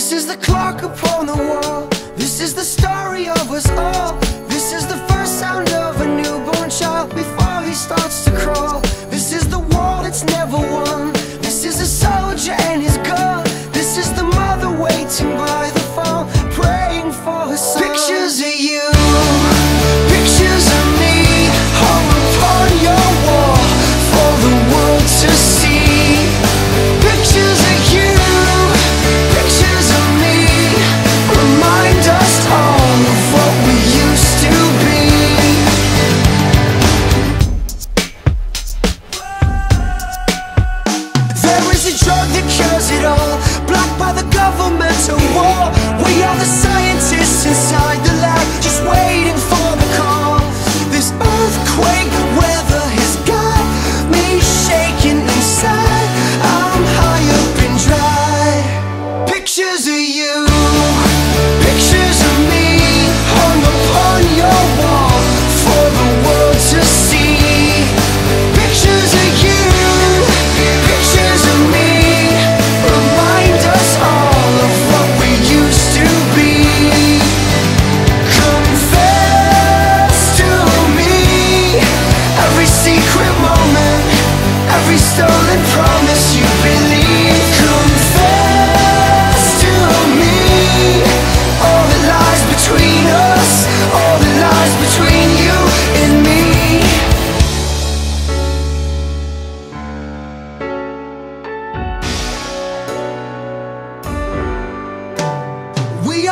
This is the clock upon the wall. This is the story of us all. This is the first sound of a newborn child before he starts to crawl. This is the war that's never won. This is a soldier and his gun. This is the mother waiting.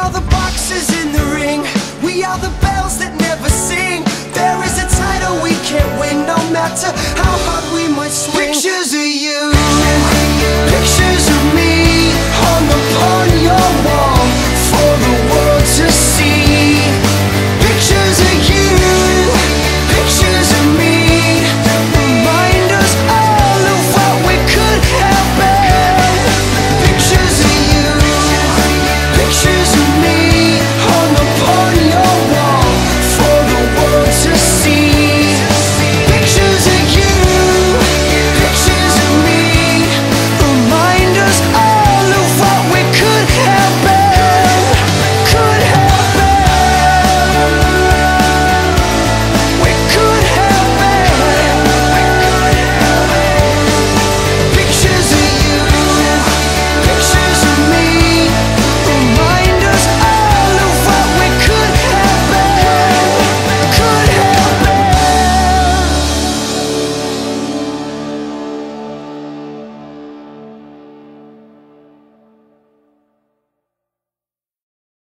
are the boxes in the ring. We are the bells that never sing.